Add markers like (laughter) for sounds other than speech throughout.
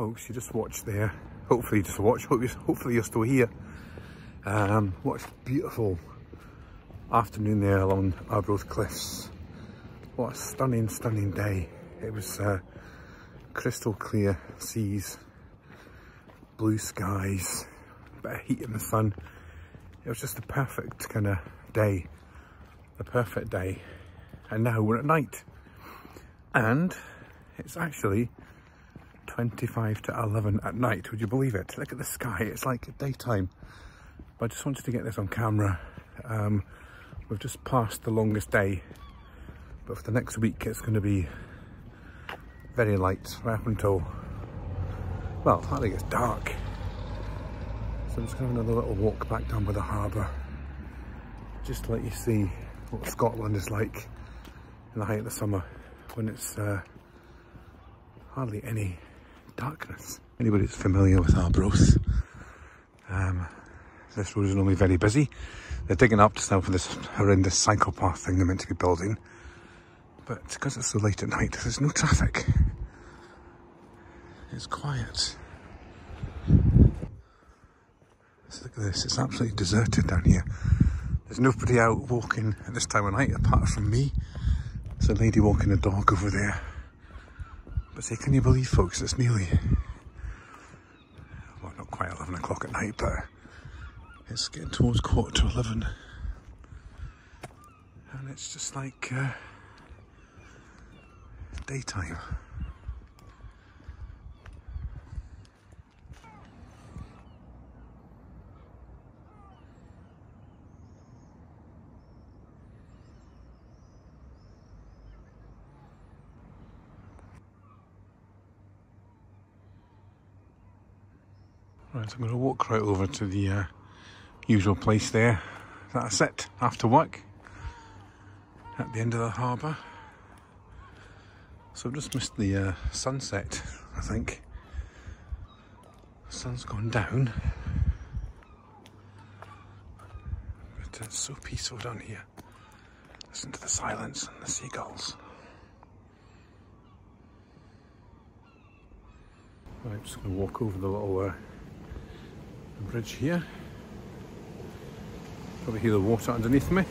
Folks, you just watched there. Hopefully you just watch, hopefully you're still here. Um, watch beautiful afternoon there along Arbroath Cliffs. What a stunning, stunning day. It was uh, crystal clear seas, blue skies, bit of heat in the sun. It was just the perfect kind of day, the perfect day. And now we're at night. And it's actually 25 to 11 at night. Would you believe it? Look at the sky. It's like daytime. But I just wanted to get this on camera. Um, we've just passed the longest day. But for the next week, it's going to be very light right up until, well, I think it's dark. So I'm just going to have another little walk back down by the harbour. Just to let you see what Scotland is like in the height of the summer when it's uh, hardly any darkness. Anybody that's familiar with Arbroath, um, this road is normally very busy. They're digging up just now for this horrendous cycle path thing they're meant to be building. But because it's so late at night, there's no traffic. It's quiet. Look at this, it's absolutely deserted down here. There's nobody out walking at this time of night apart from me. There's a lady walking a dog over there. But say, can you believe folks, it's nearly, well not quite 11 o'clock at night, but it's getting towards quarter to 11. And it's just like uh, daytime. Right, so I'm going to walk right over to the uh, usual place there. That's it, after work, at the end of the harbour. So I've just missed the uh, sunset, I think. The sun's gone down. But it's so peaceful down here. Listen to the silence and the seagulls. Right, I'm just going to walk over the little uh, bridge here. Probably hear the water underneath me.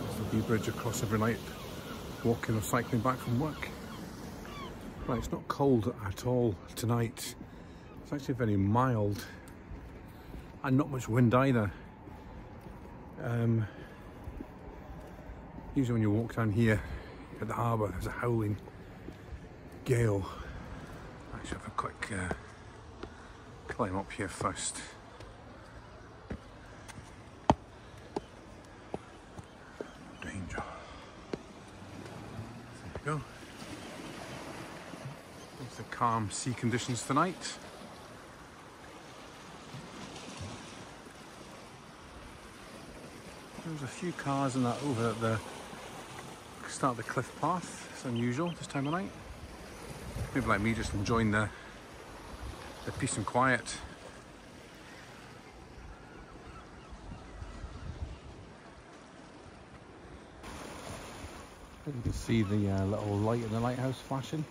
There's the Bridge across every night, walking or cycling back from work. Right, it's not cold at all tonight. It's actually very mild and not much wind either. Um, usually when you walk down here at the harbour, there's a howling gale. I should have a quick uh, climb up here first. Danger. There you go the calm sea conditions tonight. There's a few cars in that over at the start of the cliff path. It's unusual this time of night. People like me just enjoying the the peace and quiet. You can see the uh, little light in the lighthouse flashing.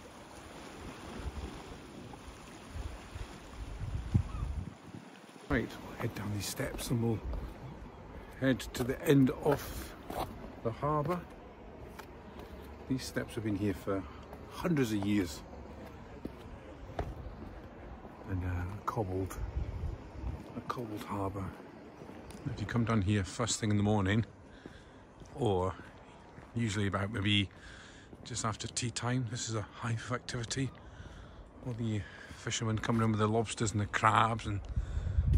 Right, we'll head down these steps and we'll head to the end of the harbour. These steps have been here for hundreds of years and uh, cobbled, a cobbled harbour. If you come down here first thing in the morning or usually about maybe just after tea time, this is a hive of activity. All the fishermen coming in with the lobsters and the crabs and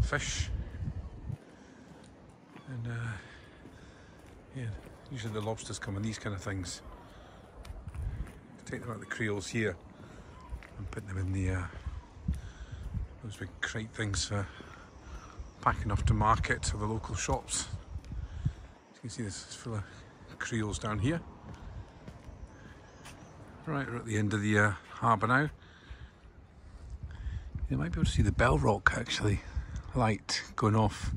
fish. And uh, yeah, usually the lobsters come in these kind of things. Take them out the creels here and put them in the uh, those big crate things for packing off to market to the local shops. you can see this is full of creels down here. Right, we're at the end of the uh, harbour now. You might be able to see the Bell Rock actually, light going off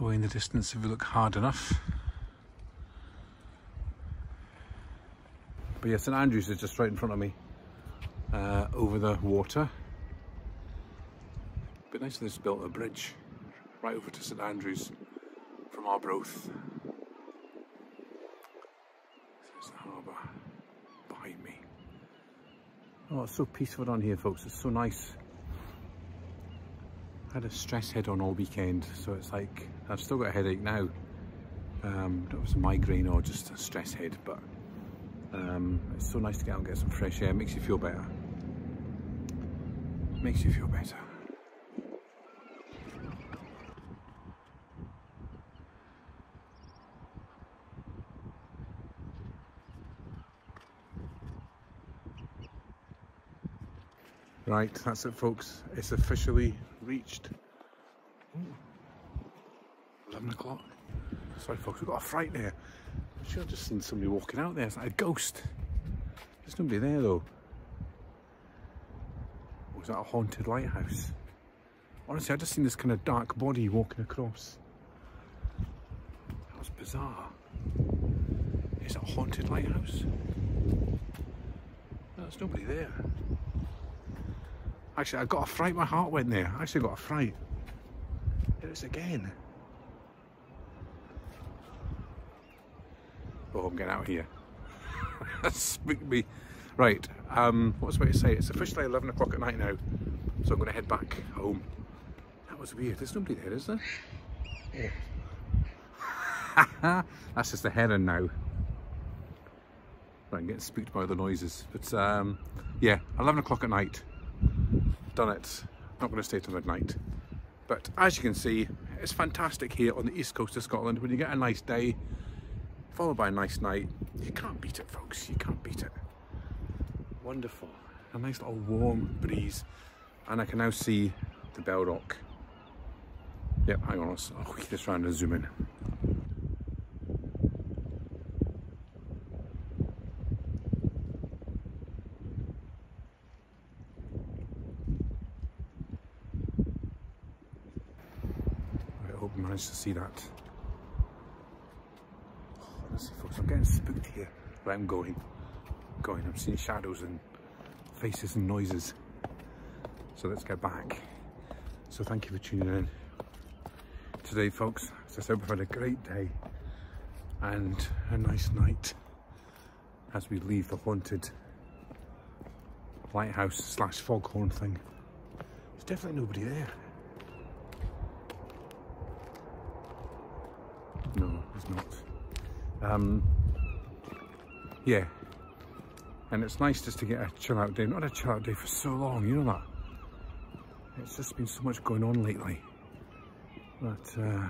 away in the distance if you look hard enough. But yeah, St Andrews is just right in front of me, uh, over the water. But nice they've built a bridge right over to St Andrews from Arbroath. There's the harbour behind me. Oh, it's so peaceful down here, folks. It's so nice. I had a stress head on all weekend, so it's like I've still got a headache now. Um, it was a migraine or just a stress head, but um, it's so nice to get out and get some fresh air. It makes you feel better. Makes you feel better. Right, that's it folks. It's officially reached. Ooh. 11 o'clock. Sorry folks, we've got a fright there. I'm sure I've just seen somebody walking out there. It's like a ghost. There's nobody there though. Oh, was that a haunted lighthouse? Honestly, I just seen this kind of dark body walking across. That was bizarre. Is it a haunted lighthouse? No, there's nobody there. Actually, I got a fright. My heart went there. I actually got a fright. There it is again. Oh, I'm getting out of here. (laughs) that spooked me. Right, um, what was I about to say? It's officially 11 o'clock at night now, so I'm going to head back home. That was weird. There's nobody there, is there? Oh. (laughs) That's just a heron now. I'm getting spooked by the noises. But um, yeah, 11 o'clock at night done it. Not going to stay till midnight. But as you can see, it's fantastic here on the east coast of Scotland. When you get a nice day, followed by a nice night, you can't beat it, folks. You can't beat it. Wonderful. A nice little warm breeze. And I can now see the Bell Rock. Yep, hang on. I'll just trying and zoom in. To see that. Honestly, folks, I'm getting spooked here where I'm going. going, I'm seeing shadows and faces and noises. So let's get back. So thank you for tuning in. Today, folks, as I said, we've had a great day and a nice night as we leave the haunted lighthouse slash foghorn thing. There's definitely nobody there. No, it's not. Um, yeah. And it's nice just to get a chill out day. Not a chill out day for so long, you know that? It's just been so much going on lately. But uh,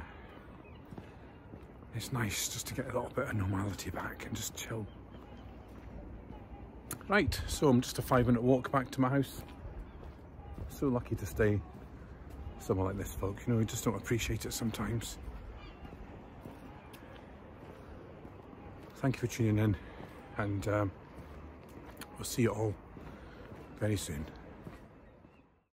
it's nice just to get a little bit of normality back and just chill. Right, so I'm just a five minute walk back to my house. So lucky to stay somewhere like this, folks. You know, we just don't appreciate it sometimes. Thank you for tuning in and um, we'll see you all very soon.